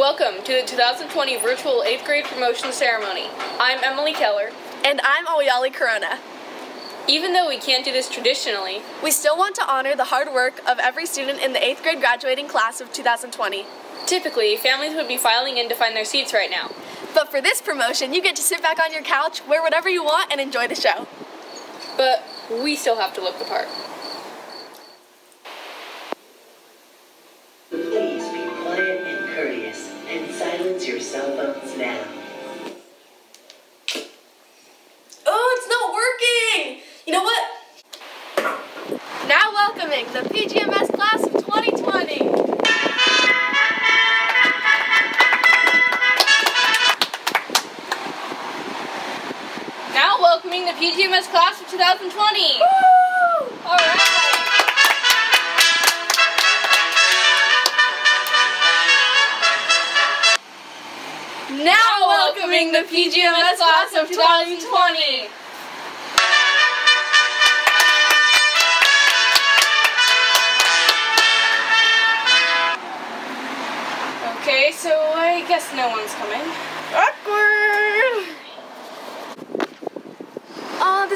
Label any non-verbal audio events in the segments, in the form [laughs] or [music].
Welcome to the 2020 virtual 8th grade promotion ceremony. I'm Emily Keller. And I'm Oyali Corona. Even though we can't do this traditionally, we still want to honor the hard work of every student in the 8th grade graduating class of 2020. Typically, families would be filing in to find their seats right now. But for this promotion, you get to sit back on your couch, wear whatever you want, and enjoy the show. But we still have to look the part.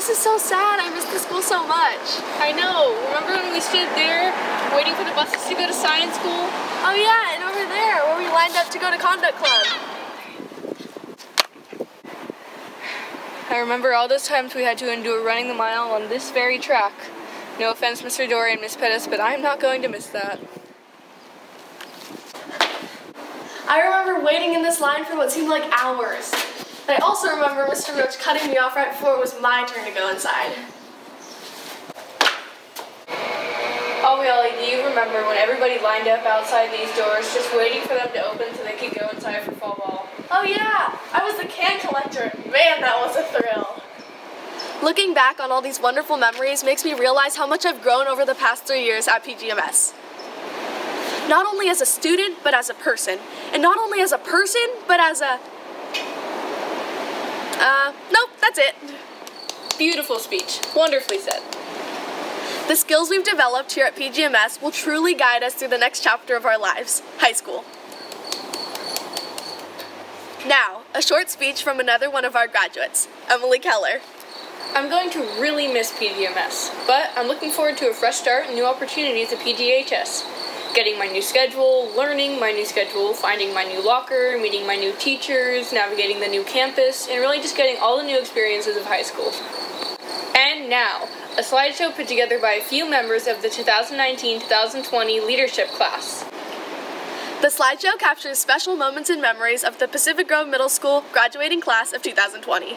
This is so sad. I miss the school so much. I know. Remember when we stood there waiting for the buses to go to science school? Oh yeah, and over there where we lined up to go to conduct club. I remember all those times we had to endure running the mile on this very track. No offense, Mr. Dory and Miss Pettis, but I'm not going to miss that. I remember waiting in this line for what seemed like hours. I also remember Mr. Roach cutting me off right before it was my turn to go inside. Oh, Ollie, do you remember when everybody lined up outside these doors just waiting for them to open so they could go inside for fall ball? Oh yeah, I was the can collector. Man, that was a thrill. Looking back on all these wonderful memories makes me realize how much I've grown over the past three years at PGMS. Not only as a student, but as a person. And not only as a person, but as a. Uh, nope, that's it. Beautiful speech. Wonderfully said. The skills we've developed here at PGMS will truly guide us through the next chapter of our lives high school. Now, a short speech from another one of our graduates, Emily Keller. I'm going to really miss PGMS, but I'm looking forward to a fresh start and new opportunities at PGHS. Getting my new schedule, learning my new schedule, finding my new locker, meeting my new teachers, navigating the new campus, and really just getting all the new experiences of high school. And now, a slideshow put together by a few members of the 2019-2020 leadership class. The slideshow captures special moments and memories of the Pacific Grove Middle School graduating class of 2020.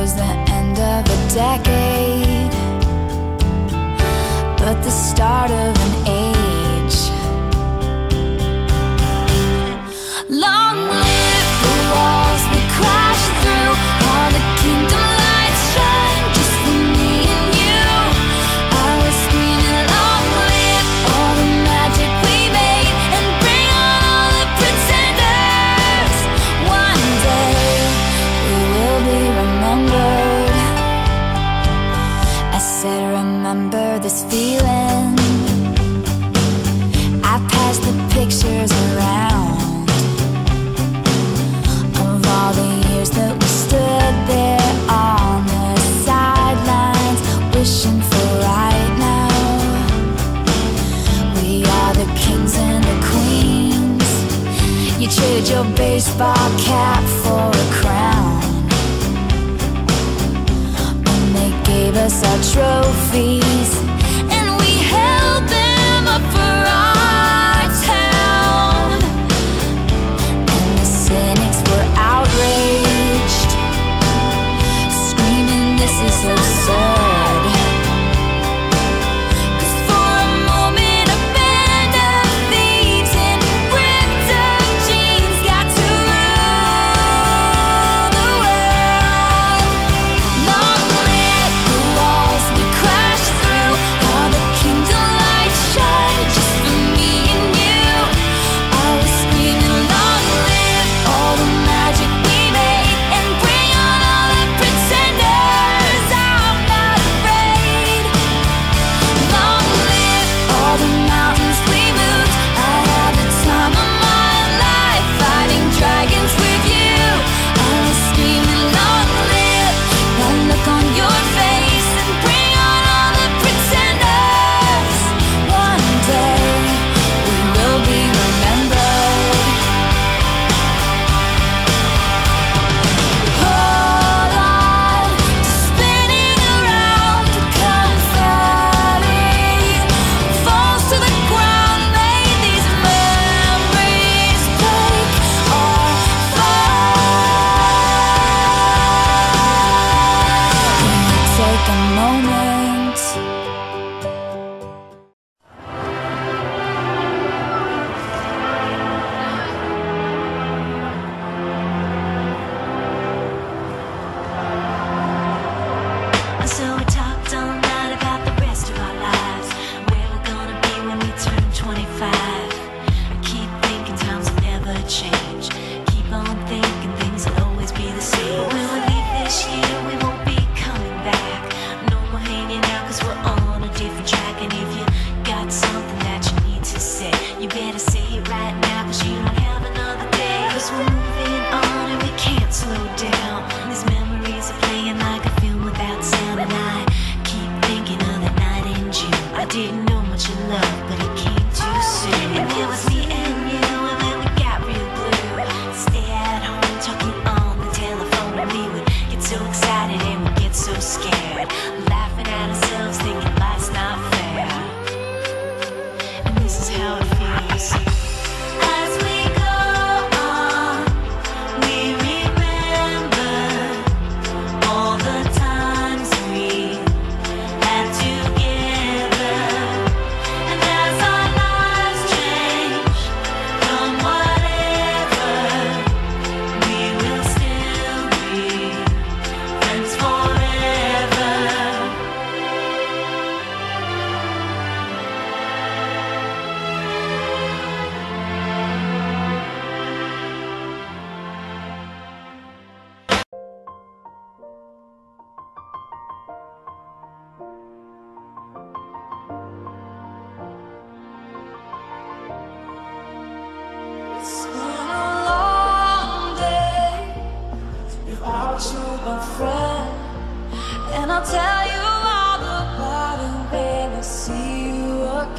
was the end of a decade, but the start of our cat.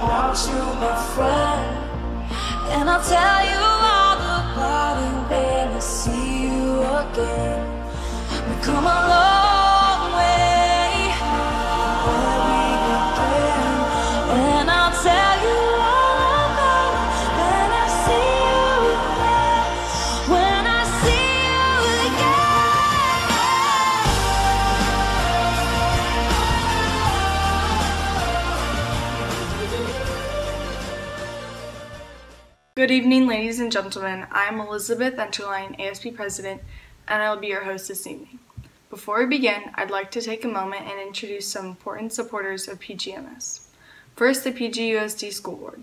Without you, my friend. And I'll tell you all about it when I see you again. We come a Good evening, ladies and gentlemen. I'm Elizabeth Enterline, ASP President, and I will be your host this evening. Before we begin, I'd like to take a moment and introduce some important supporters of PGMS. First, the PGUSD School Board.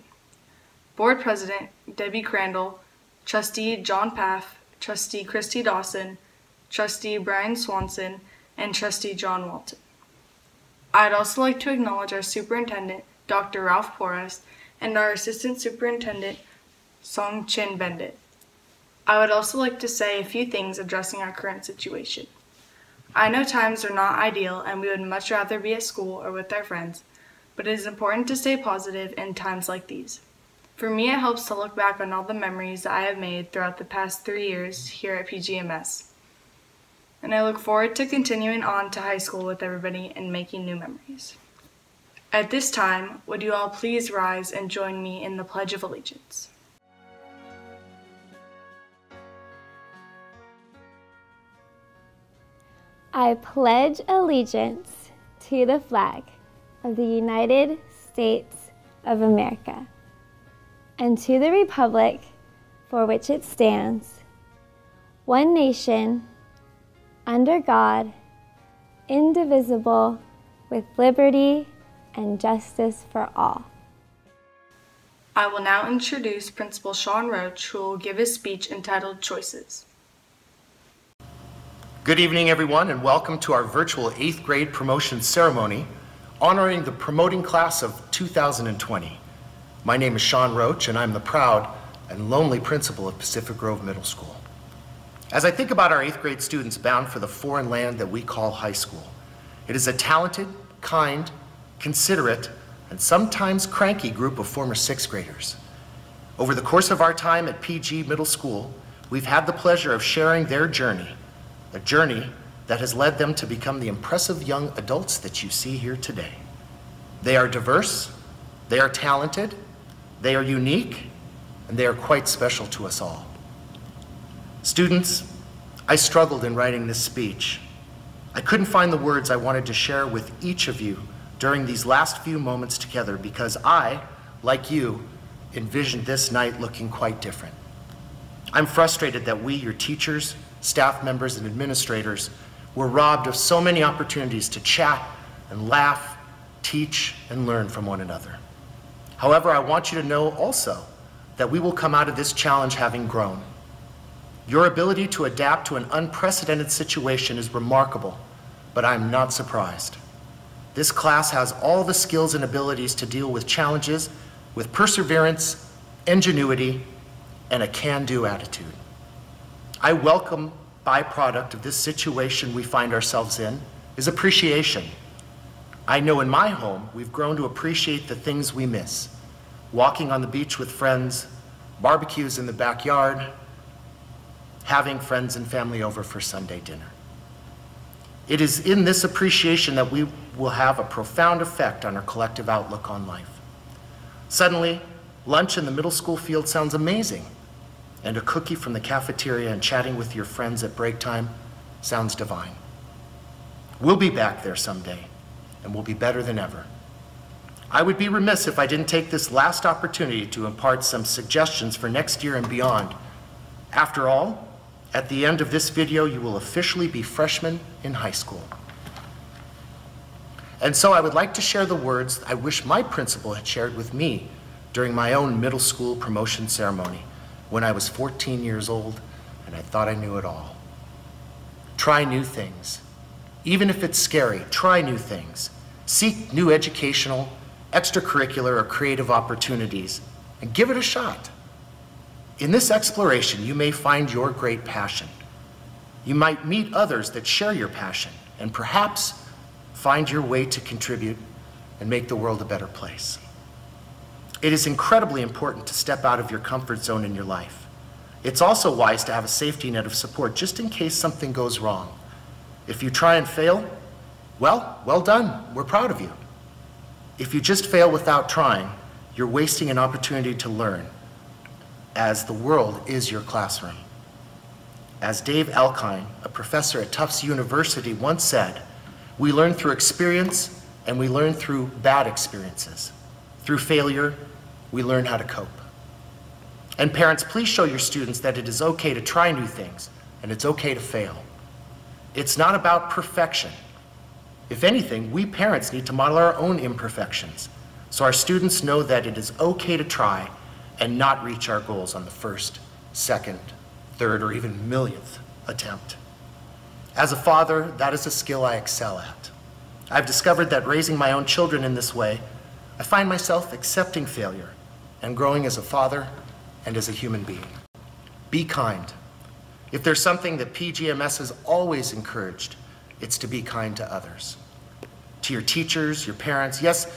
Board President Debbie Crandall, Trustee John Paff, Trustee Christy Dawson, Trustee Brian Swanson, and Trustee John Walton. I'd also like to acknowledge our Superintendent, Dr. Ralph Porras, and our Assistant Superintendent, Song Chin Bendib. I would also like to say a few things addressing our current situation. I know times are not ideal and we would much rather be at school or with our friends, but it is important to stay positive in times like these. For me, it helps to look back on all the memories that I have made throughout the past three years here at PGMS. And I look forward to continuing on to high school with everybody and making new memories. At this time, would you all please rise and join me in the Pledge of Allegiance? I pledge allegiance to the flag of the United States of America and to the republic for which it stands, one nation, under God, indivisible, with liberty and justice for all. I will now introduce Principal Sean Roach, who will give his speech entitled Choices. Good evening, everyone, and welcome to our virtual eighth grade promotion ceremony honoring the promoting class of 2020. My name is Sean Roach, and I'm the proud and lonely principal of Pacific Grove Middle School. As I think about our eighth grade students bound for the foreign land that we call high school, it is a talented, kind, considerate, and sometimes cranky group of former sixth graders. Over the course of our time at PG Middle School, we've had the pleasure of sharing their journey, a journey that has led them to become the impressive young adults that you see here today. They are diverse, they are talented, they are unique, and they are quite special to us all. Students, I struggled in writing this speech. I couldn't find the words I wanted to share with each of you during these last few moments together because I, like you, envisioned this night looking quite different. I'm frustrated that we, your teachers, staff members, and administrators, were robbed of so many opportunities to chat and laugh, teach, and learn from one another. However, I want you to know also that we will come out of this challenge having grown. Your ability to adapt to an unprecedented situation is remarkable, but I'm not surprised. This class has all the skills and abilities to deal with challenges with perseverance, ingenuity, and a can-do attitude. I welcome byproduct of this situation we find ourselves in is appreciation. I know in my home we've grown to appreciate the things we miss. Walking on the beach with friends, barbecues in the backyard, having friends and family over for Sunday dinner. It is in this appreciation that we will have a profound effect on our collective outlook on life. Suddenly, lunch in the middle school field sounds amazing. And a cookie from the cafeteria and chatting with your friends at break time sounds divine. We'll be back there someday, and we'll be better than ever. I would be remiss if I didn't take this last opportunity to impart some suggestions for next year and beyond. After all, at the end of this video, you will officially be freshmen in high school. And so I would like to share the words I wish my principal had shared with me during my own middle school promotion ceremony when I was 14 years old and I thought I knew it all. Try new things. Even if it's scary, try new things. Seek new educational, extracurricular, or creative opportunities and give it a shot. In this exploration, you may find your great passion. You might meet others that share your passion and perhaps find your way to contribute and make the world a better place. It is incredibly important to step out of your comfort zone in your life. It's also wise to have a safety net of support just in case something goes wrong. If you try and fail, well, well done. We're proud of you. If you just fail without trying, you're wasting an opportunity to learn, as the world is your classroom. As Dave Elkind, a professor at Tufts University, once said, we learn through experience and we learn through bad experiences. Through failure, we learn how to cope. And parents, please show your students that it is okay to try new things and it's okay to fail. It's not about perfection. If anything, we parents need to model our own imperfections so our students know that it is okay to try and not reach our goals on the first, second, third, or even millionth attempt. As a father, that is a skill I excel at. I've discovered that raising my own children in this way, I find myself accepting failure and growing as a father and as a human being. Be kind. If there's something that PGMS has always encouraged, it's to be kind to others. To your teachers, your parents, yes,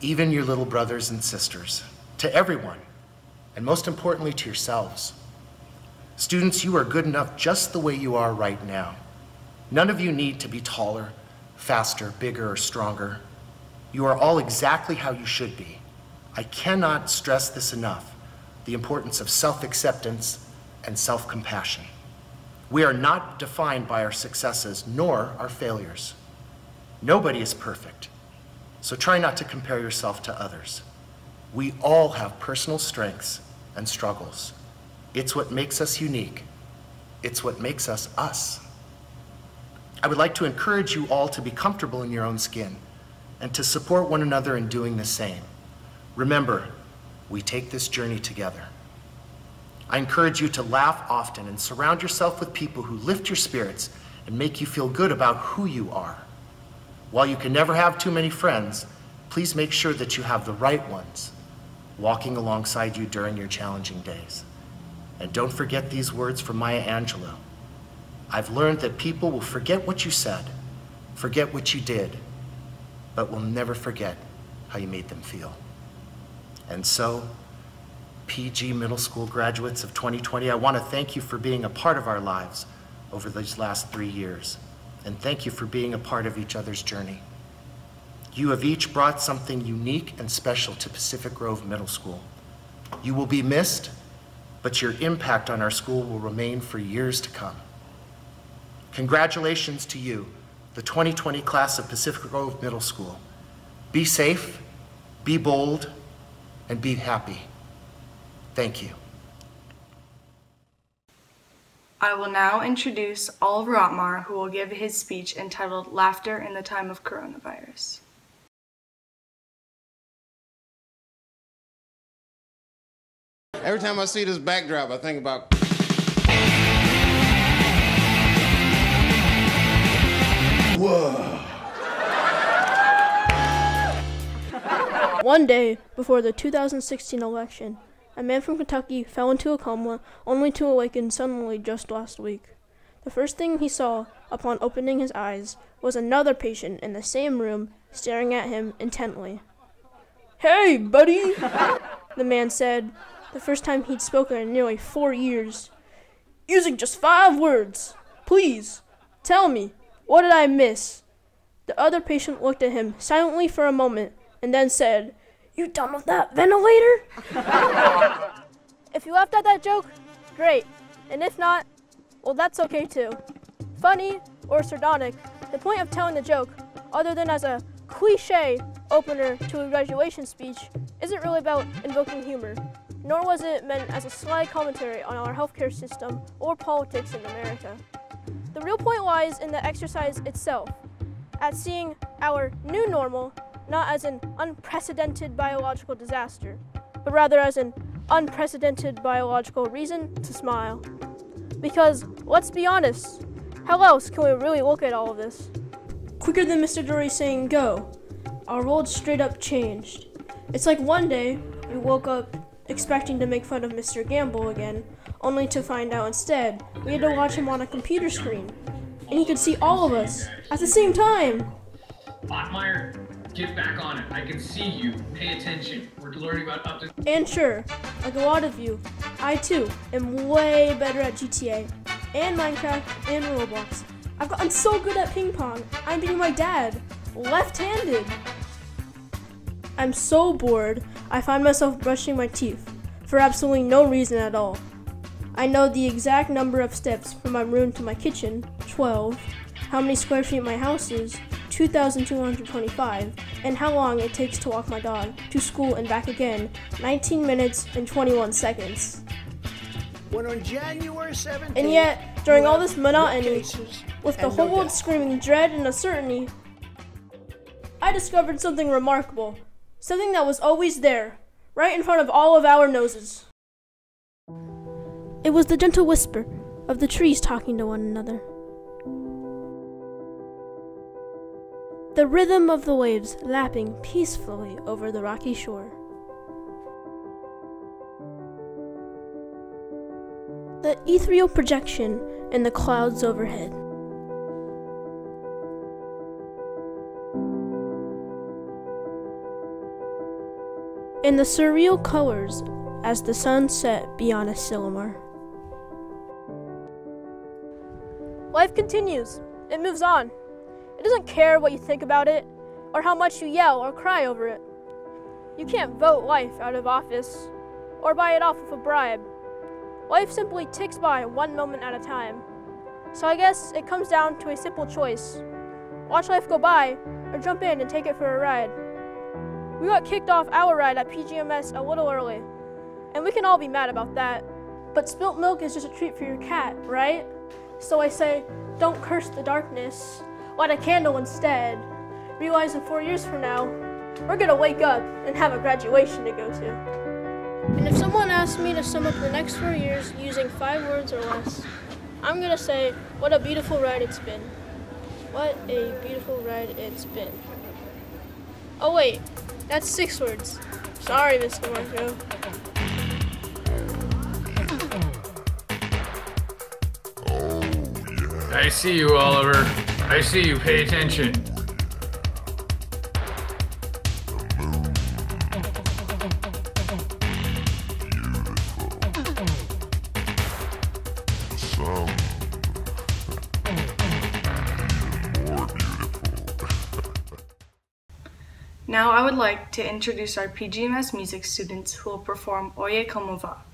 even your little brothers and sisters. To everyone. And most importantly, to yourselves. Students, you are good enough just the way you are right now. None of you need to be taller, faster, bigger, or stronger. You are all exactly how you should be. I cannot stress this enough, the importance of self-acceptance and self-compassion. We are not defined by our successes nor our failures. Nobody is perfect, so try not to compare yourself to others. We all have personal strengths and struggles. It's what makes us unique. It's what makes us us. I would like to encourage you all to be comfortable in your own skin and to support one another in doing the same. Remember, we take this journey together. I encourage you to laugh often and surround yourself with people who lift your spirits and make you feel good about who you are. While you can never have too many friends, please make sure that you have the right ones walking alongside you during your challenging days. And don't forget these words from Maya Angelou. I've learned that people will forget what you said, forget what you did, but will never forget how you made them feel. And so, PG Middle School graduates of 2020, I want to thank you for being a part of our lives over these last three years. And thank you for being a part of each other's journey. You have each brought something unique and special to Pacific Grove Middle School. You will be missed, but your impact on our school will remain for years to come. Congratulations to you, the 2020 class of Pacific Grove Middle School. Be safe, be bold, and be happy. Thank you. I will now introduce Oliver Otmar, who will give his speech entitled Laughter in the Time of Coronavirus. Every time I see this backdrop, I think about. Whoa. One day before the 2016 election, a man from Kentucky fell into a coma only to awaken suddenly just last week. The first thing he saw upon opening his eyes was another patient in the same room staring at him intently. Hey, buddy, the man said, the first time he'd spoken in nearly four years. Using just five words. Please, tell me, what did I miss? The other patient looked at him silently for a moment and then said, You done with that ventilator? if you laughed at that joke, great. And if not, well, that's okay too. Funny or sardonic, the point of telling the joke, other than as a cliche opener to a graduation speech, isn't really about invoking humor, nor was it meant as a sly commentary on our healthcare system or politics in America. The real point lies in the exercise itself, at seeing our new normal not as an unprecedented biological disaster, but rather as an unprecedented biological reason to smile. Because, let's be honest, how else can we really look at all of this? Quicker than Mr. Dory saying go, our world straight up changed. It's like one day we woke up expecting to make fun of Mr. Gamble again, only to find out instead we had to watch him on a computer screen. And he could see all of us at the same time. Botmeyer, get back on it. I can see you. Pay attention. We're learning about up to. And sure, like a lot of you, I too am way better at GTA and Minecraft and Roblox. I've gotten so good at ping pong, I'm beating my dad, left-handed. I'm so bored, I find myself brushing my teeth, for absolutely no reason at all. I know the exact number of steps from my room to my kitchen, 12, how many square feet my house is, 2,225, and how long it takes to walk my dog to school and back again, 19 minutes and 21 seconds. When on January 17th, And yet, during all this monotony, with the whole world screaming dread and uncertainty, I discovered something remarkable. Something that was always there, right in front of all of our noses. It was the gentle whisper of the trees talking to one another. The rhythm of the waves lapping peacefully over the rocky shore. The ethereal projection in the clouds overhead. And the surreal colors as the sun set beyond a Asilomar. Life continues. It moves on. It doesn't care what you think about it, or how much you yell or cry over it. You can't vote life out of office, or buy it off with a bribe. Life simply ticks by one moment at a time. So I guess it comes down to a simple choice watch life go by, or jump in and take it for a ride. We got kicked off our ride at PGMS a little early, and we can all be mad about that. But spilt milk is just a treat for your cat, right? So I say, don't curse the darkness, light a candle instead. Realize in four years from now, we're gonna wake up and have a graduation to go to. And if someone asks me to sum up the next four years using five words or less, I'm gonna say, what a beautiful ride it's been. What a beautiful ride it's been. Oh wait, that's six words. Sorry, Mr. Marco. I see you, Oliver. I see you. Pay attention. Now I would like to introduce our PGMS music students who will perform Oye Como Va.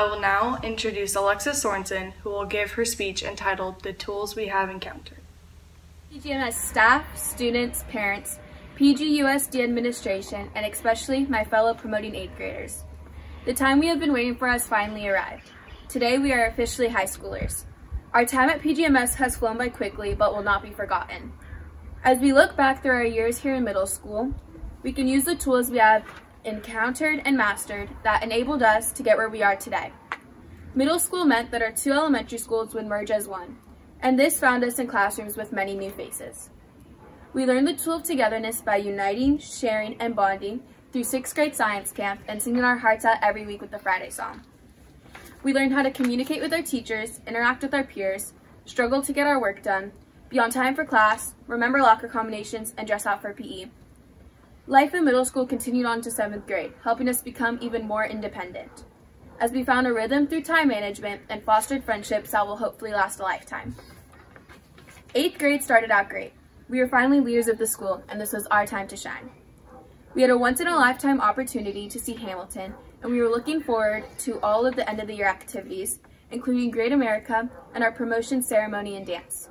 I will now introduce Alexis Sorensen, who will give her speech entitled The Tools We Have Encountered. PGMS staff, students, parents, PGUSD administration, and especially my fellow promoting 8th graders. The time we have been waiting for has finally arrived. Today we are officially high schoolers. Our time at PGMS has flown by quickly but will not be forgotten. As we look back through our years here in middle school, we can use the tools we have encountered and mastered that enabled us to get where we are today. Middle school meant that our two elementary schools would merge as one, and this found us in classrooms with many new faces. We learned the tool of togetherness by uniting, sharing, and bonding through sixth grade science camp and singing our hearts out every week with the Friday song. We learned how to communicate with our teachers, interact with our peers, struggle to get our work done, be on time for class, remember locker combinations, and dress out for PE. Life in middle school continued on to seventh grade, helping us become even more independent, as we found a rhythm through time management and fostered friendships that will hopefully last a lifetime. Eighth grade started out great. We were finally leaders of the school, and this was our time to shine. We had a once-in-a-lifetime opportunity to see Hamilton, and we were looking forward to all of the end-of-the-year activities, including Great America and our promotion ceremony and dance.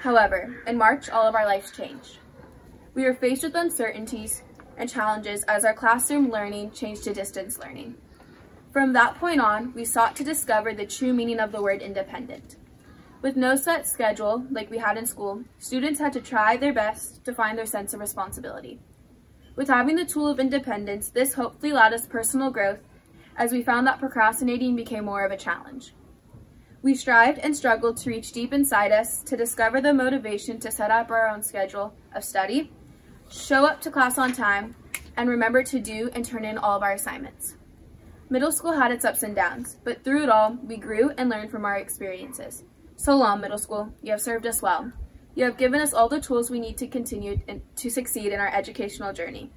However, in March, all of our lives changed. We were faced with uncertainties and challenges as our classroom learning changed to distance learning. From that point on, we sought to discover the true meaning of the word independent. With no set schedule, like we had in school, students had to try their best to find their sense of responsibility. With having the tool of independence, this hopefully allowed us personal growth as we found that procrastinating became more of a challenge. We strived and struggled to reach deep inside us to discover the motivation to set up our own schedule of study, show up to class on time, and remember to do and turn in all of our assignments. Middle school had its ups and downs, but through it all, we grew and learned from our experiences. So long, middle school. You have served us well. You have given us all the tools we need to continue to succeed in our educational journey.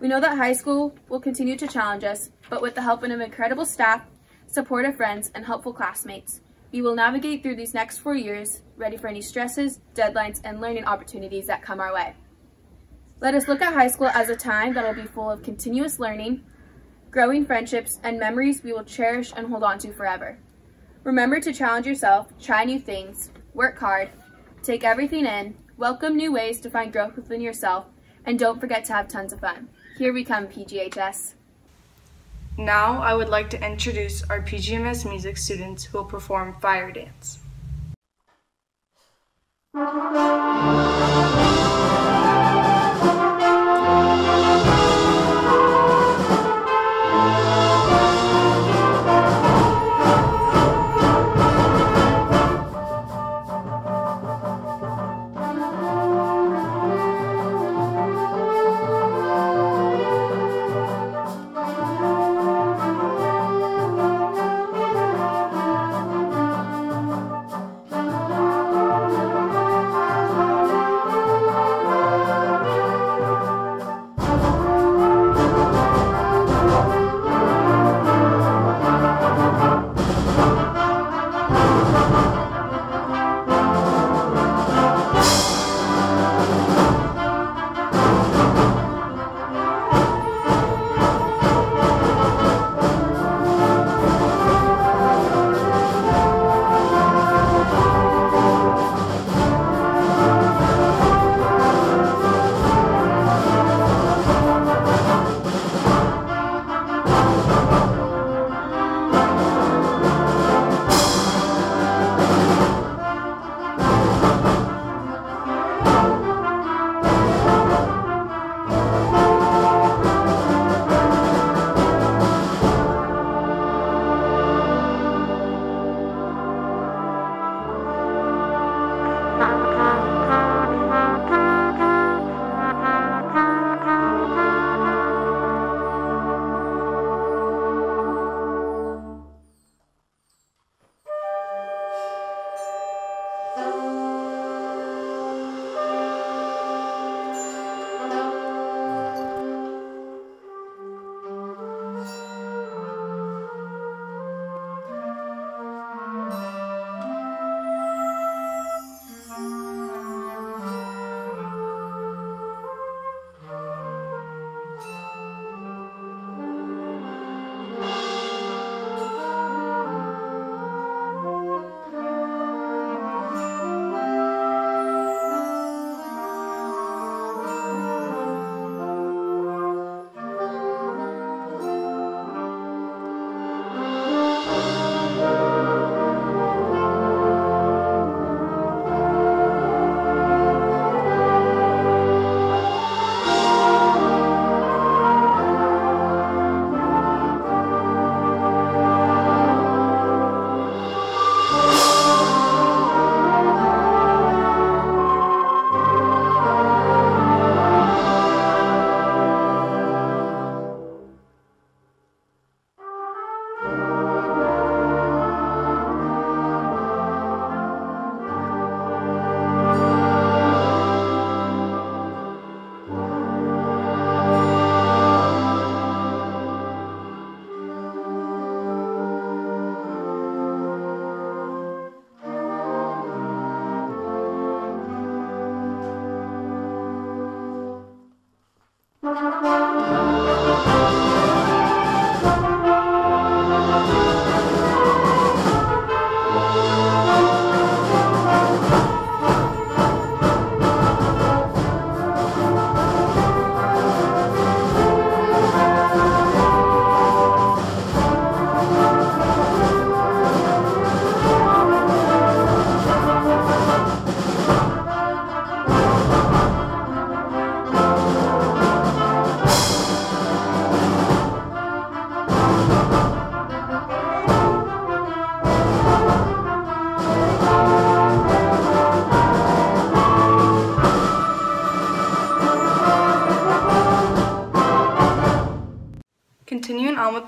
We know that high school will continue to challenge us, but with the help of an incredible staff, supportive friends, and helpful classmates, we will navigate through these next four years, ready for any stresses, deadlines, and learning opportunities that come our way. Let us look at high school as a time that will be full of continuous learning, growing friendships, and memories we will cherish and hold on to forever. Remember to challenge yourself, try new things, work hard, take everything in, welcome new ways to find growth within yourself, and don't forget to have tons of fun. Here we come, PGHS. Now I would like to introduce our PGMS music students who will perform Fire Dance.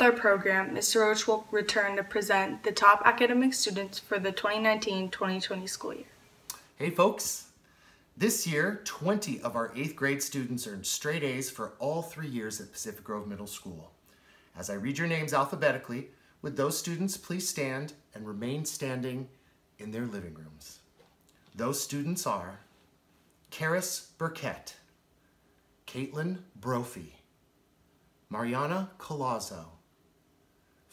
Our program, Mr. Roach will return to present the top academic students for the 2019-2020 school year. Hey folks, this year 20 of our 8th grade students earned straight A's for all three years at Pacific Grove Middle School. As I read your names alphabetically, would those students please stand and remain standing in their living rooms? Those students are Karis Burkett, Caitlin Brophy, Mariana Colazzo,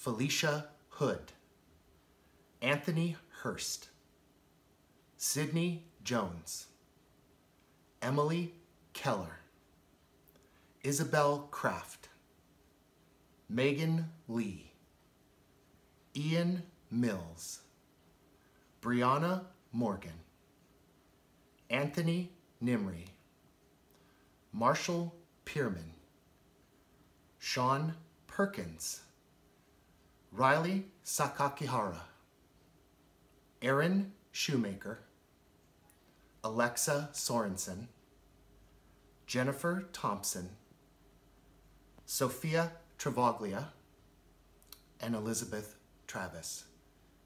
Felicia Hood, Anthony Hurst, Sydney Jones, Emily Keller, Isabel Kraft, Megan Lee, Ian Mills, Brianna Morgan, Anthony Nimri, Marshall Pierman, Sean Perkins, Riley Sakakihara, Aaron Shoemaker, Alexa Sorensen, Jennifer Thompson, Sophia Travaglia, and Elizabeth Travis.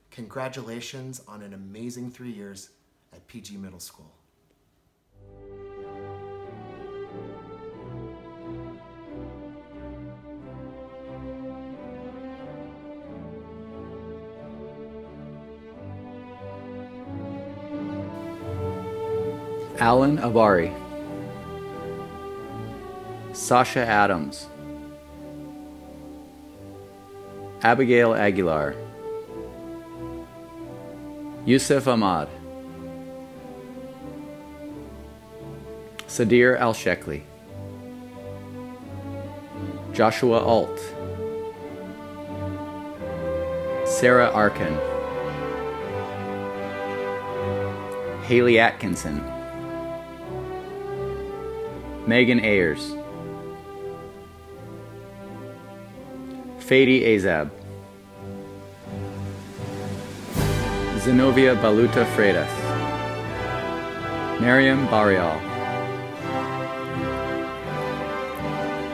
Congratulations on an amazing three years at PG Middle School. Alan Abari, Sasha Adams, Abigail Aguilar, Yusuf Ahmad, Sadir Al Shekli, Joshua Alt, Sarah Arkin, Haley Atkinson. Megan Ayers, Fadi Azab, Zenobia Baluta Freitas, Miriam Barrial,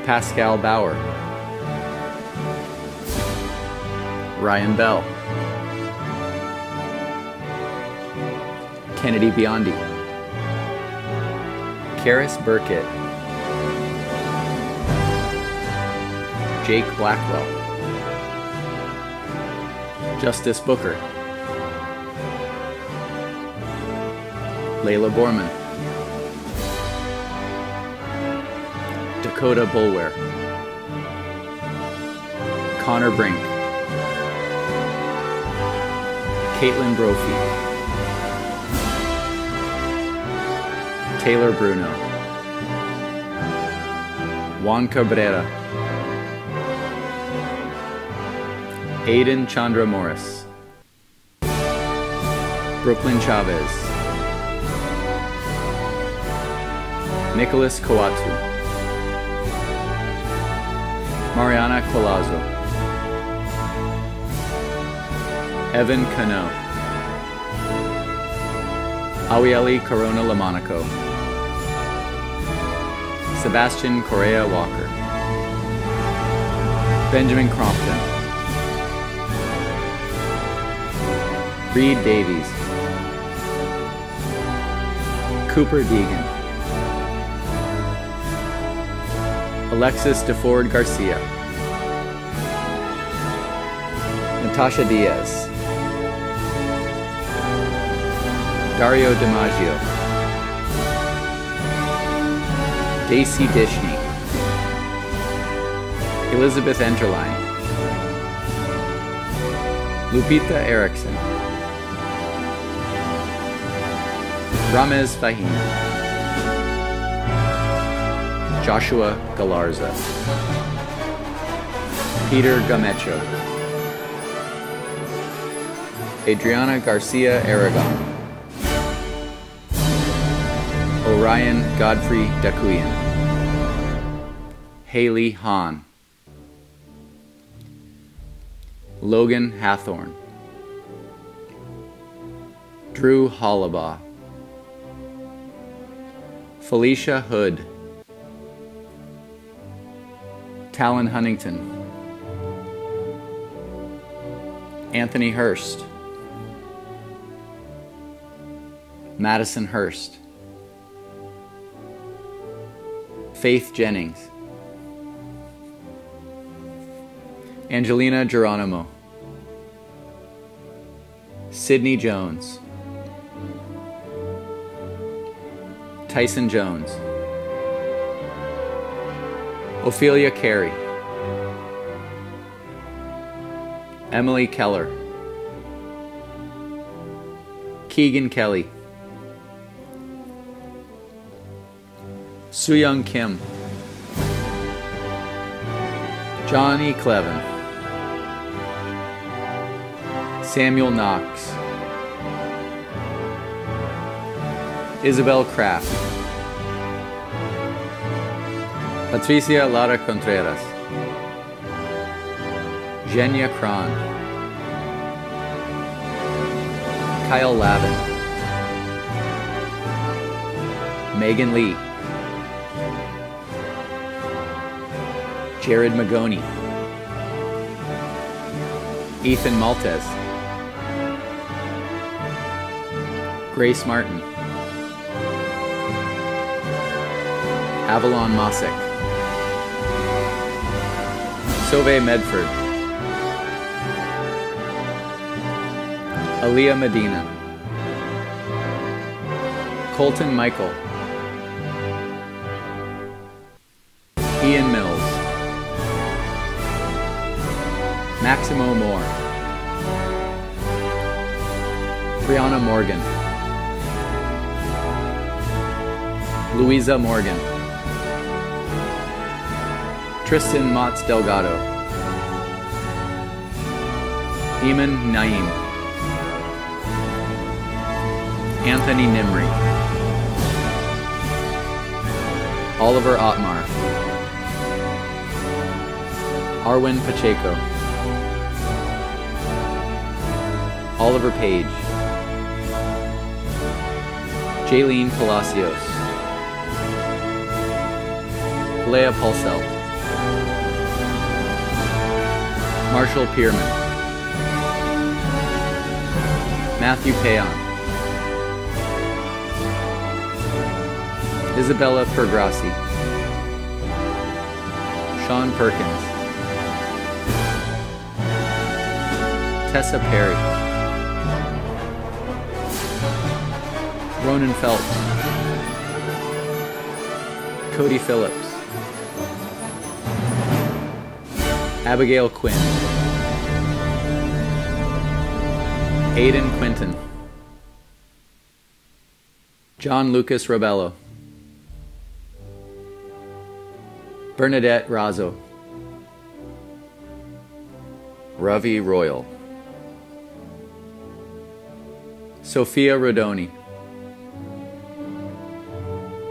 Pascal Bauer, Ryan Bell, Kennedy Biondi, Karis Burkett, Jake Blackwell, Justice Booker, Layla Borman, Dakota Bulware, Connor Brink, Caitlin Brophy, Taylor Bruno, Juan Cabrera, Aiden Chandra Morris, Brooklyn Chavez, Nicholas Kawatu, Mariana Colazo, Evan Cano, Awieli Corona Lamonaco, Sebastian Correa Walker, Benjamin Crompton, Reed Davies, Cooper Deegan, Alexis DeFord Garcia, Natasha Diaz, Dario DiMaggio, Daisy Dishney, Elizabeth Enterline, Lupita Erickson, Ramez Fahim, Joshua Galarza, Peter Gamecho, Adriana Garcia Aragon, Orion Godfrey Dakuyan, Haley Hahn, Logan Hathorn, Drew Hollabaugh, Felicia Hood, Talon Huntington, Anthony Hurst, Madison Hurst, Faith Jennings, Angelina Geronimo, Sydney Jones, Tyson Jones, Ophelia Carey, Emily Keller, Keegan Kelly, Sooyoung Kim, Johnny Clevin, Samuel Knox, Isabel Kraft, Patricia Lara Contreras, Zhenya Kron, Kyle Lavin, Megan Lee, Jared Magoni, Ethan Maltez, Grace Martin, Avalon Mossick, Sove Medford, Aaliyah Medina, Colton Michael, Ian Mills, Maximo Moore, Brianna Morgan, Louisa Morgan, Tristan Motz Delgado, Eamon Naim, Anthony Nimri, Oliver Otmar, Arwin Pacheco, Oliver Page, Jaylene Palacios, Leah Pulsell, Marshall Pierman, Matthew Payon, Isabella Pergrassi, Sean Perkins, Tessa Perry, Ronan Phelps, Cody Phillips, Abigail Quinn, Aiden Quinton, John Lucas Robello, Bernadette Razzo, Ravi Royal, Sophia Rodoni,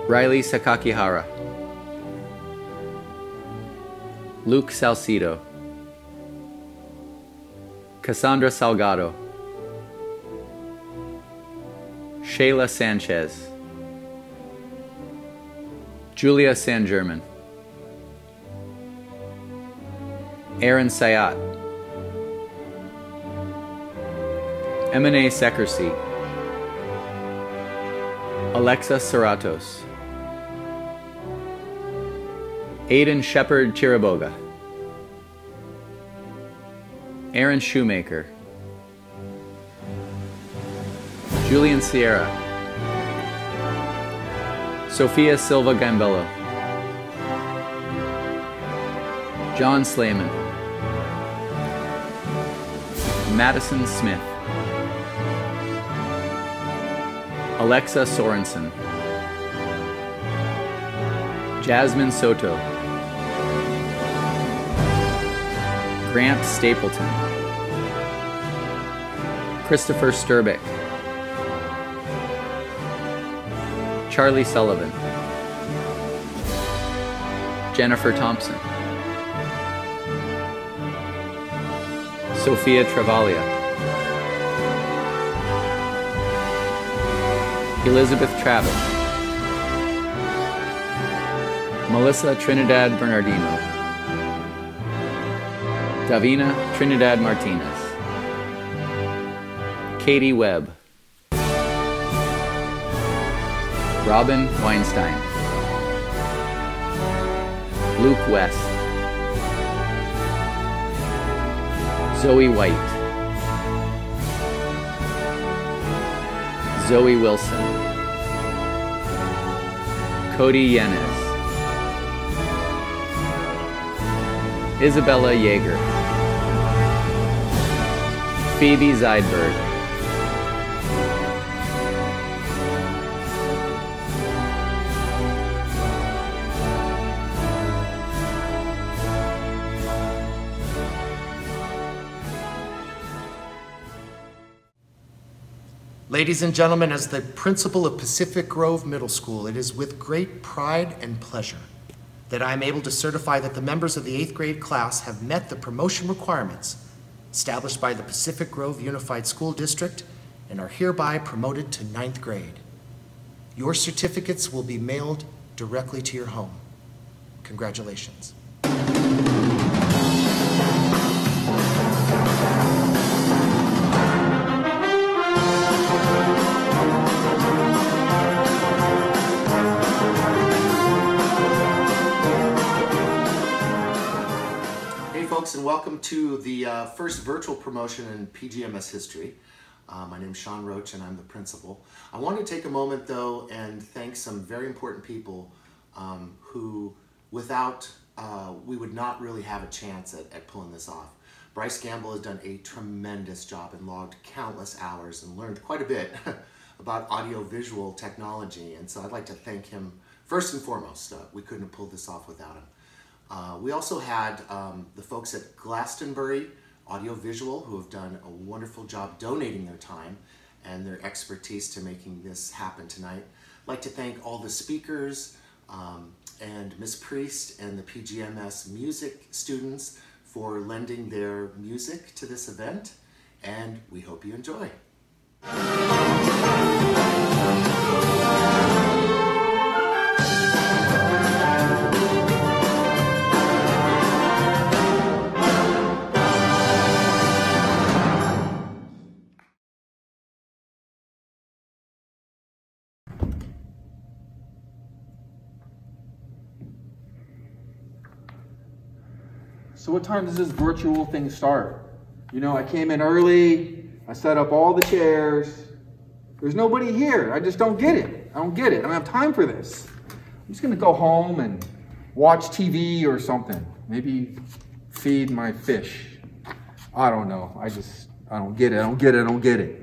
Riley Sakakihara, Luke Salcido, Cassandra Salgado, Shayla Sanchez, Julia San German, Aaron Sayat, Emine Sekersey, Alexa Seratos, Aiden Shepard Chiraboga, Aaron Shoemaker, Julian Sierra, Sophia Silva Gambello, John Slayman, Madison Smith, Alexa Sorensen, Jasmine Soto, Grant Stapleton, Christopher Sturbick, Charlie Sullivan, Jennifer Thompson, Sophia Travaglia, Elizabeth Travis, Melissa Trinidad Bernardino, Davina Trinidad Martinez, Katie Webb, Robin Weinstein, Luke West, Zoe White, Zoe Wilson, Cody Yanez, Isabella Yeager, Phoebe Zeidberg, Ladies and gentlemen, as the principal of Pacific Grove Middle School, it is with great pride and pleasure that I am able to certify that the members of the eighth grade class have met the promotion requirements established by the Pacific Grove Unified School District and are hereby promoted to ninth grade. Your certificates will be mailed directly to your home. Congratulations. Folks, and welcome to the uh, first virtual promotion in PGMS history. Uh, my name is Sean Roach and I'm the principal. I want to take a moment though and thank some very important people um, who, without, uh, we would not really have a chance at, at pulling this off. Bryce Gamble has done a tremendous job and logged countless hours and learned quite a bit [laughs] about audio-visual technology. And so I'd like to thank him first and foremost. We couldn't have pulled this off without him. Uh, we also had um, the folks at Glastonbury Audiovisual who have done a wonderful job donating their time and their expertise to making this happen tonight. I'd like to thank all the speakers um, and Ms. Priest and the PGMS music students for lending their music to this event and we hope you enjoy. So what time does this virtual thing start? You know, I came in early, I set up all the chairs. There's nobody here. I just don't get it. I don't get it. I don't have time for this. I'm just gonna go home and watch TV or something. Maybe feed my fish. I don't know. I just, I don't get it. I don't get it. I don't get it.